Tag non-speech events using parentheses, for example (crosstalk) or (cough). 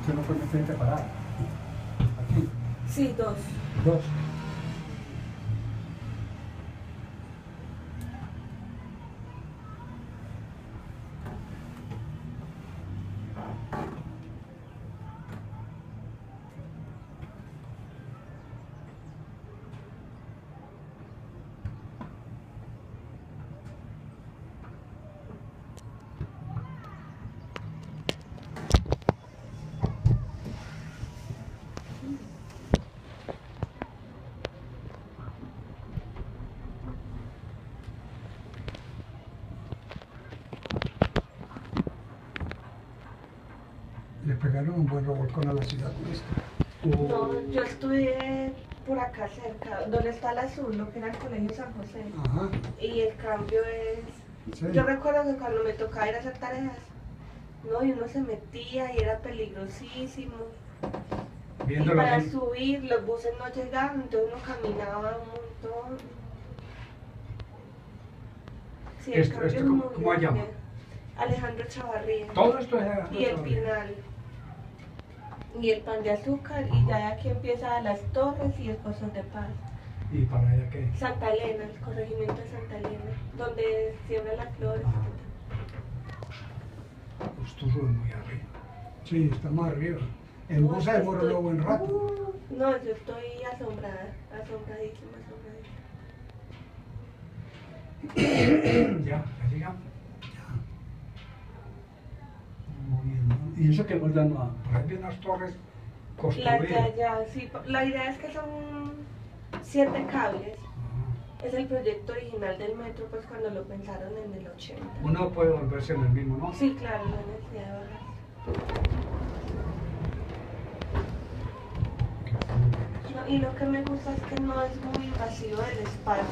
Usted no fue frente parada. Aquí, Sí, dos. dos. Le pegaron un buen revolcón a la ciudad turística. No, yo estudié por acá cerca, donde está el azul, lo que era el Colegio San José. Ajá. Y el cambio es... Sí. Yo recuerdo que cuando me tocaba ir a hacer tareas, no, y uno se metía y era peligrosísimo. Y Viendo para la subir los buses no llegaban, entonces uno caminaba un montón. Sí, el Esto- cambio esto es ¿cómo- cómo se llama? Alejandro Chavarría. Todo esto es Y el Pinal. Y el pan de azúcar, y ya de aquí empieza las torres y el Pozos de Paz. ¿Y para allá qué? Santa Elena, el corregimiento de Santa Elena, donde siembra las flores. Pues tú subes muy arriba. Sí, está más arriba. En No, bus es que demora estoy- un buen rato. Uh, no, yo estoy asombrada, asombradísima, asombradísima. (coughs) Ya. Muy bien, ¿no? Y eso que hemos dado a por vienen las torres sí, la idea es que son siete cables. Es el proyecto original del metro, pues cuando lo pensaron en el 80. Uno puede volverse en el mismo, ¿no? Sí, claro, la necesidad de bajar. No, y lo que me gusta es que no es muy invasivo del espacio.